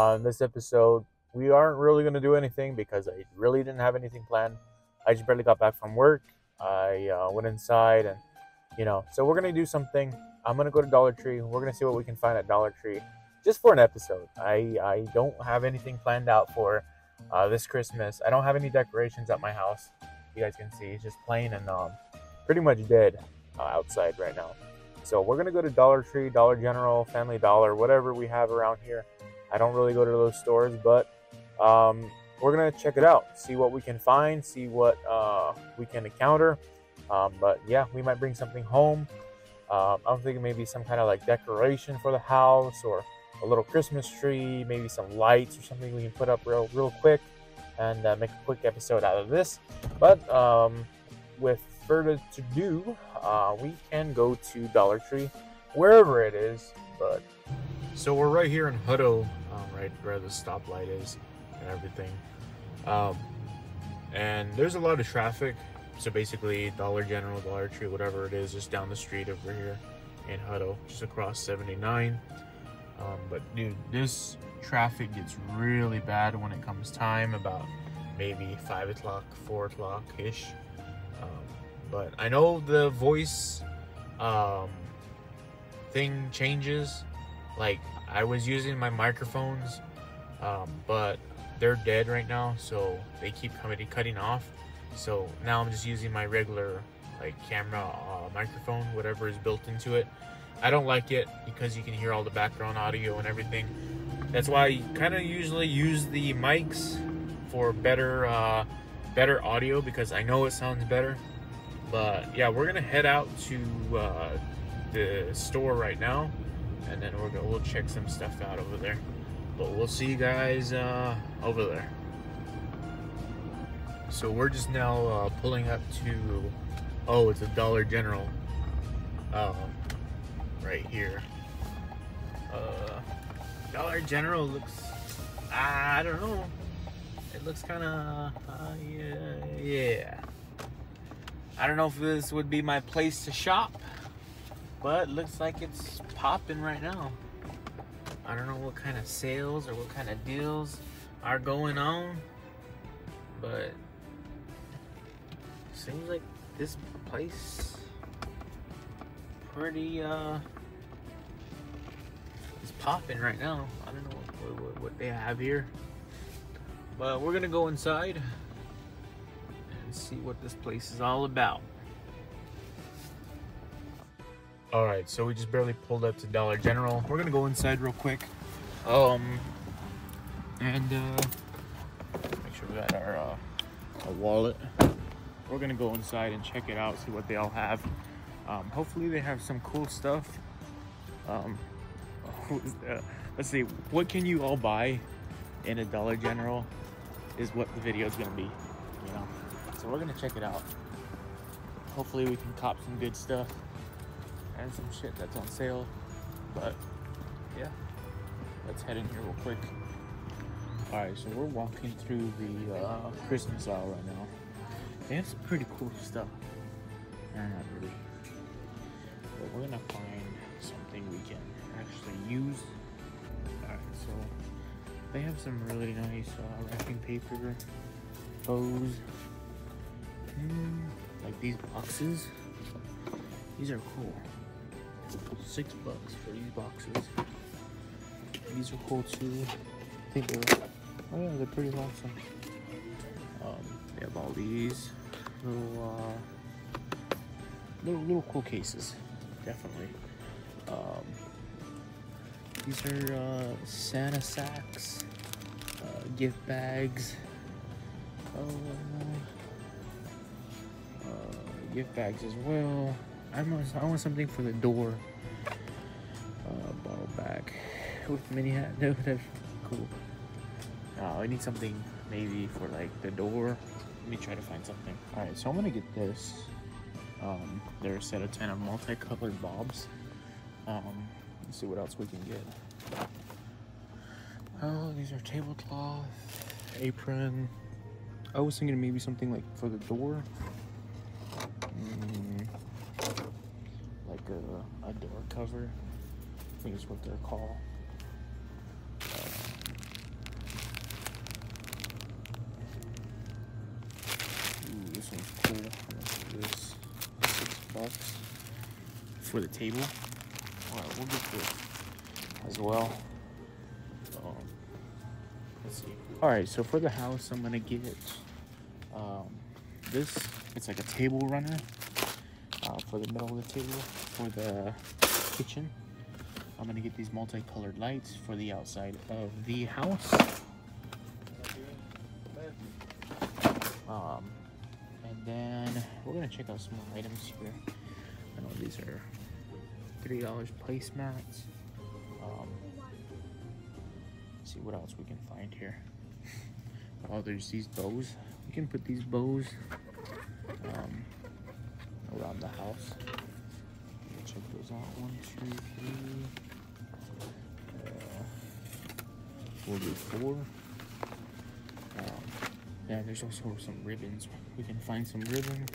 Uh, this episode, we aren't really going to do anything because I really didn't have anything planned. I just barely got back from work. I uh, went inside and, you know, so we're going to do something. I'm going to go to Dollar Tree. We're going to see what we can find at Dollar Tree just for an episode. I, I don't have anything planned out for uh, this Christmas. I don't have any decorations at my house. You guys can see it's just plain and um, pretty much dead uh, outside right now. So we're gonna go to Dollar Tree, Dollar General, Family Dollar, whatever we have around here. I don't really go to those stores, but um, we're gonna check it out, see what we can find, see what uh, we can encounter. Um, but yeah, we might bring something home. Um, I'm thinking maybe some kind of like decoration for the house or a little Christmas tree, maybe some lights or something we can put up real real quick and uh, make a quick episode out of this. But um, with further to do, uh, we can go to Dollar Tree, wherever it is. But so we're right here in Hutto, um, right where the stoplight is and everything. Um, and there's a lot of traffic. So basically, Dollar General, Dollar Tree, whatever it is, just down the street over here in Hutto, just across 79. Um, but dude, this traffic gets really bad when it comes time about maybe five o'clock, four o'clock ish. Um, but I know the voice um, thing changes. Like I was using my microphones, um, but they're dead right now, so they keep coming cutting off. So now I'm just using my regular like camera uh, microphone, whatever is built into it. I don't like it because you can hear all the background audio and everything. That's why I kind of usually use the mics for better uh, better audio because I know it sounds better. But yeah, we're gonna head out to uh, the store right now, and then we're gonna we'll check some stuff out over there. But we'll see you guys uh, over there. So we're just now uh, pulling up to oh, it's a Dollar General. Um, right here. Uh, Dollar General looks, I don't know. It looks kind of, uh, yeah, yeah. I don't know if this would be my place to shop, but looks like it's popping right now. I don't know what kind of sales or what kind of deals are going on, but seems like this place pretty uh it's popping right now i don't know what, what, what, they have here but we're gonna go inside and see what this place is all about all right so we just barely pulled up to dollar general we're gonna go inside real quick um and uh make sure we got our uh our wallet we're gonna go inside and check it out see what they all have um, hopefully they have some cool stuff. Um, uh, let's see, what can you all buy in a Dollar General is what the video is gonna be, you know? So we're gonna check it out. Hopefully we can cop some good stuff and some shit that's on sale. But yeah, let's head in here real quick. All right, so we're walking through the uh, Christmas aisle right now. They have some pretty cool stuff. Not really but we're gonna find something we can actually use. Alright, so they have some really nice uh, wrapping paper, bows, mm, like these boxes. These are cool. Six bucks for these boxes. These are cool too. I think they're, oh yeah, they're pretty awesome. Um, they have all these little, uh, little, little cool cases definitely. Um, these are uh, Santa sacks, uh, gift bags, uh, uh, gift bags as well. I want, I want something for the door. Uh, bottle bag with mini hat. No, that's cool. Uh, I need something maybe for like the door. Let me try to find something. All right, so I'm gonna get this. Um, they're a set of 10 of multicolored bobs. Um, let's see what else we can get. Oh, these are tablecloth, apron. I was thinking maybe something like for the door. Mm, a, a door cover. I think it's what they're called. Um, this one's cool. This? Six bucks for the table. All right, we'll get this as well. Um, let's see. All right, so for the house, I'm gonna get um, this. It's like a table runner uh, for the middle of the table. For the kitchen, I'm gonna get these multicolored lights for the outside of the house. Um, and then we're gonna check out some more items here. I know these are three dollars placemats. Um, see what else we can find here. Oh, there's these bows. We can put these bows um, around the house. Check those out. One, two, three. Uh, we'll do four. Um, yeah, there's also some ribbons. We can find some ribbon,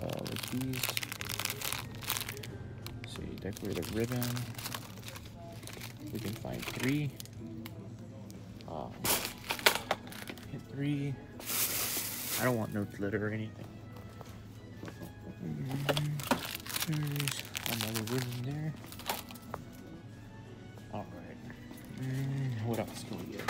uh, like these. See, decorative ribbon. We can find three. Um, hit three. I don't want no glitter or anything. There's another ribbon there. All right. Mm, what else can we get?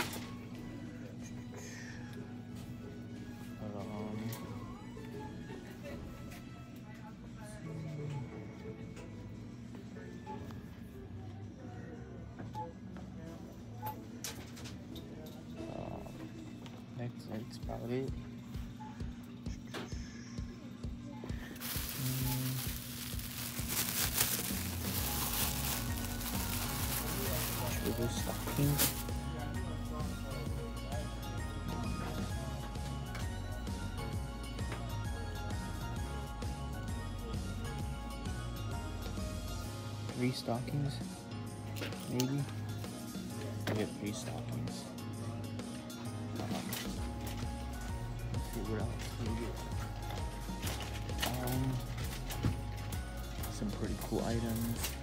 That's about it. Sugar stockings. Three stockings, maybe. I get three stockings. Um, let's see what else we get. Um, some pretty cool items.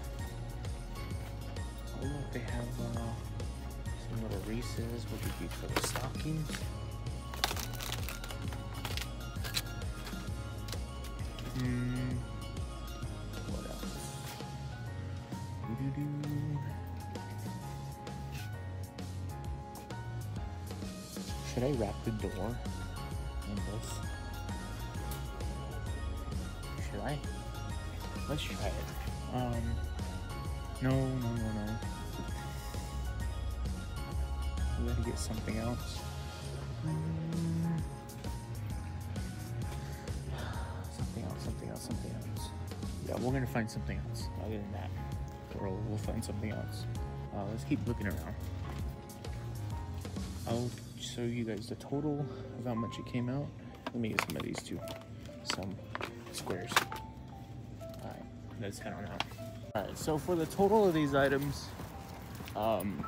They have uh, some little Reese's, which would be for the stockings. Hmm. What else? Doo-doo-doo. Should I wrap the door in this? Should I? Let's try it. Um. No, no, no, no. We gotta get something else. Something else, something else, something else. Yeah, we're gonna find something else. Other than that, or we'll find something else. Uh, let's keep looking around. I'll show you guys the total of how much it came out. Let me get some of these too. Some squares. Alright, let's head on out. Alright, so for the total of these items, um,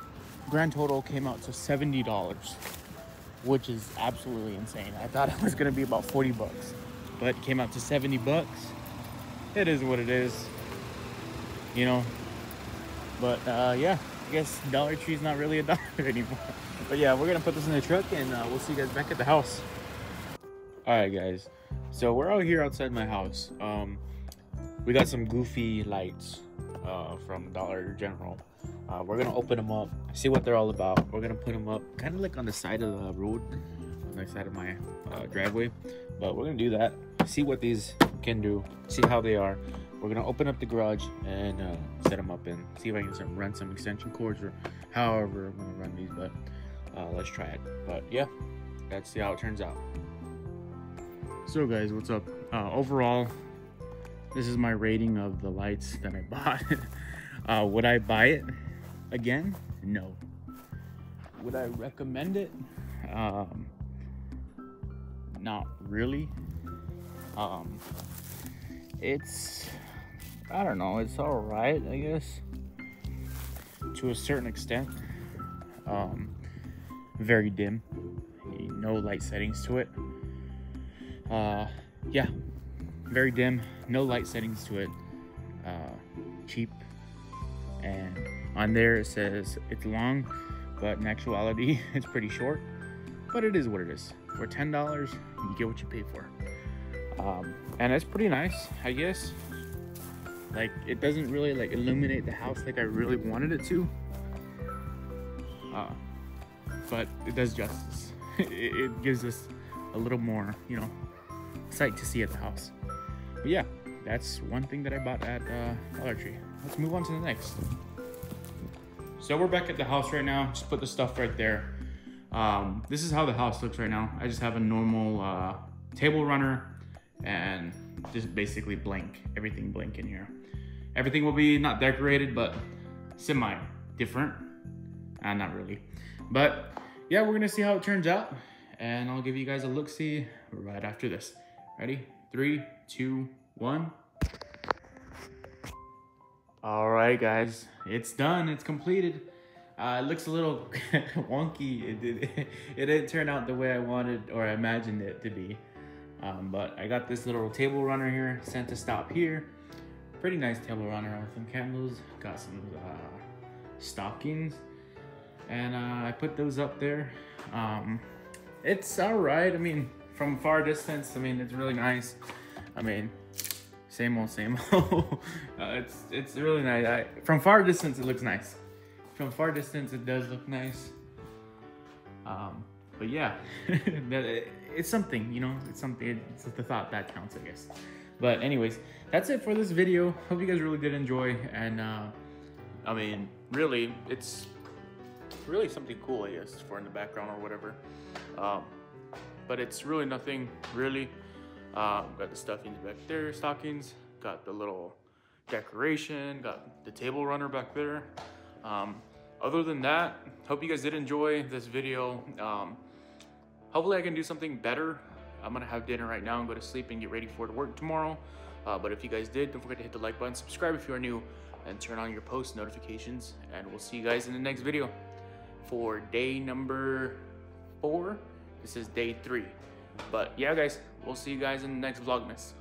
grand total came out to $70, which is absolutely insane. I thought it was gonna be about 40 bucks, but it came out to 70 bucks. It is what it is, you know. But uh, yeah, I guess Dollar Tree's not really a dollar anymore. But yeah, we're gonna put this in the truck and uh, we'll see you guys back at the house. All right, guys. So we're out here outside my house. Um, we got some goofy lights uh, from Dollar General. Uh, we're gonna open them up, see what they're all about. We're gonna put them up, kind of like on the side of the road, on the side of my uh, driveway. But we're gonna do that, see what these can do, see how they are. We're gonna open up the garage and uh, set them up and see if I can run some extension cords or however I'm gonna run these. But uh, let's try it. But yeah, let's see how it turns out. So guys, what's up? Uh, overall, this is my rating of the lights that I bought. Uh, would I buy it again? No. Would I recommend it? Um, not really. Um, it's, I don't know, it's all right, I guess, to a certain extent. Um, very dim, no light settings to it. Uh, yeah, very dim, no light settings to it. Uh, cheap, and on there it says it's long, but in actuality it's pretty short. But it is what it is. For ten dollars, you get what you pay for. um, and it's pretty nice, I guess. Like it doesn't really like illuminate the house like I really wanted it to, uh, but it does justice. it, it gives us a little more, you know, sight to see at the house. But yeah, that's one thing that I bought at uh, Dollar Tree. Let's move on to the next. So we're back at the house right now. Just put the stuff right there. Um, this is how the house looks right now. I just have a normal uh, table runner and just basically blank, everything blank in here. Everything will be not decorated, but semi different. Uh, not really. But yeah, we're gonna see how it turns out and I'll give you guys a look-see right after this. Ready? Three, two, one. All right, guys, it's done. It's completed. Uh, it looks a little wonky. It, it, it, didn't turn out the way I wanted or I imagined it to be. Um, but I got this little table runner here, sent to stop here. Pretty nice table runner with some candles. Got some uh, stockings. And uh, I put those up there. Um, it's all right. I mean, from far distance, I mean, it's really nice. I mean, same old, same old. uh, it's it's really nice. I, from far distance, it looks nice. From far distance, it does look nice. Um, but yeah, it's something, you know, it's something, it's the thought that counts, I guess. But anyways, that's it for this video. Hope you guys really did enjoy. And uh, I mean, really, it's really something cool, I guess, for in the background or whatever. Um, but it's really nothing, really. Um, got the stuffings back there, stockings. Got the little decoration. Got the table runner back there. Um, other than that, hope you guys did enjoy this video. Um, hopefully I can do something better. I'm gonna have dinner right now and go to sleep and get ready for work tomorrow. Uh, but if you guys did, don't forget to hit the like button, subscribe if you are new, and turn on your post notifications. And we'll see you guys in the next video for day number four. This is day three. But yeah, guys, we'll see you guys in the next Vlogmas.